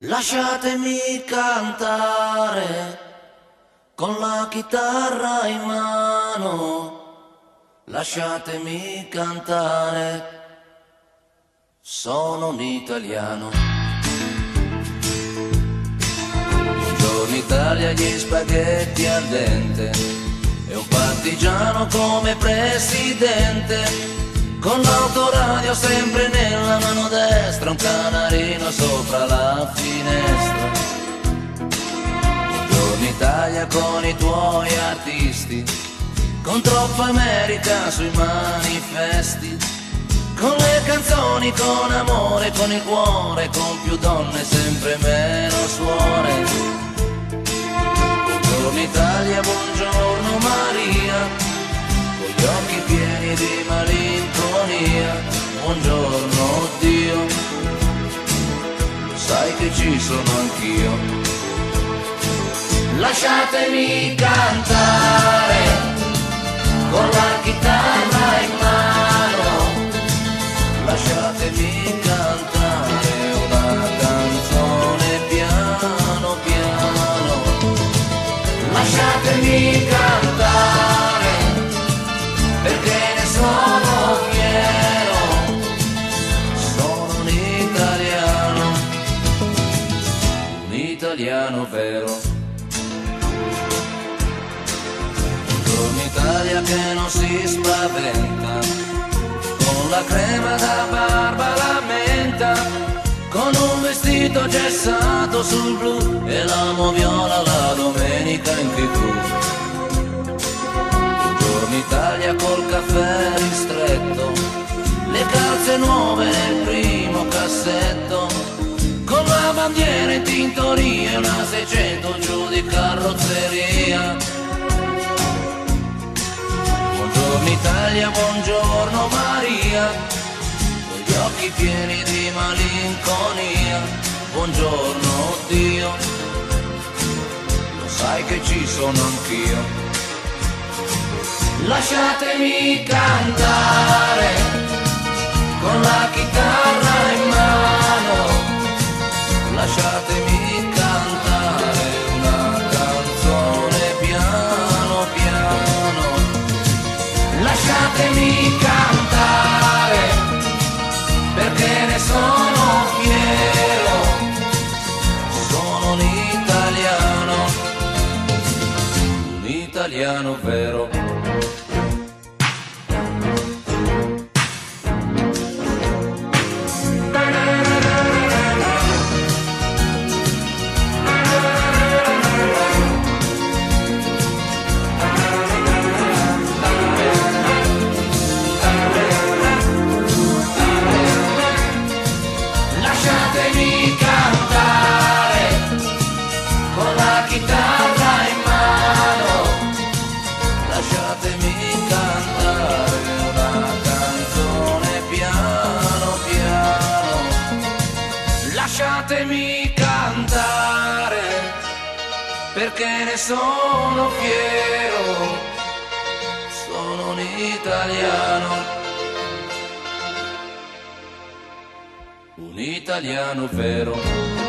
Lasciatemi cantare con la chitarra in mano, lasciatemi cantare, sono un italiano. Buongiorno Italia, gli spaghetti al dente, e un partigiano come presidente con l'autoradio sempre nella mano destra, un canarino sopra la finestra. Buongiorno Italia con i tuoi artisti, con troppa America sui manifesti, con le canzoni, con amore, con il cuore, con più donne, sempre meno suore. Buongiorno Italia, buongiorno ci sono anch'io. Lasciatemi cantare con la chitarra in mano, lasciatemi cantare una canzone piano piano, lasciatemi cantare italiano vero. Buongiorno Italia che non si spaventa, con la crema da barba la menta, con un vestito gessato sul blu e l'amo viola la domenica in tv Italia col caffè ristretto, le calze nuove nel primo cassetto, con la bandiera in tintoria e una 600 giù di carrozzeria. Buongiorno Italia, buongiorno Maria, con gli occhi pieni di malinconia, buongiorno Dio, lo sai che ci sono anch'io. Lasciatemi cantare cantare perché ne sono fiero, sono un italiano, un italiano vero. Sono fiero, sono un italiano, un italiano vero.